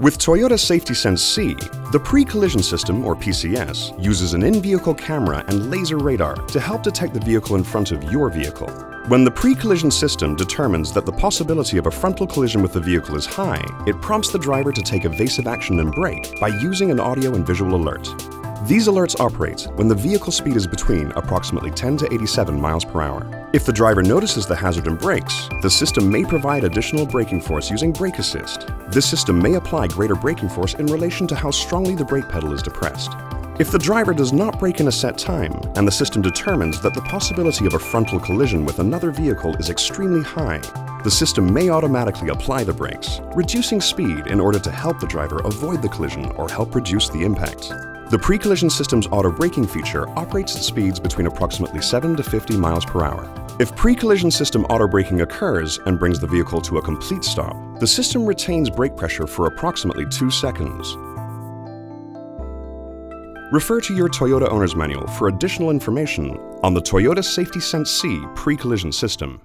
With Toyota Safety Sense C, the pre-collision system, or PCS, uses an in-vehicle camera and laser radar to help detect the vehicle in front of your vehicle. When the pre-collision system determines that the possibility of a frontal collision with the vehicle is high, it prompts the driver to take evasive action and brake by using an audio and visual alert. These alerts operate when the vehicle speed is between approximately 10 to 87 miles per hour. If the driver notices the hazard and brakes, the system may provide additional braking force using brake assist. This system may apply greater braking force in relation to how strongly the brake pedal is depressed. If the driver does not brake in a set time and the system determines that the possibility of a frontal collision with another vehicle is extremely high, the system may automatically apply the brakes, reducing speed in order to help the driver avoid the collision or help reduce the impact. The pre-collision system's auto braking feature operates at speeds between approximately 7 to 50 miles per hour. If pre-collision system auto braking occurs and brings the vehicle to a complete stop, the system retains brake pressure for approximately 2 seconds. Refer to your Toyota Owner's Manual for additional information on the Toyota Safety Sense C pre-collision system.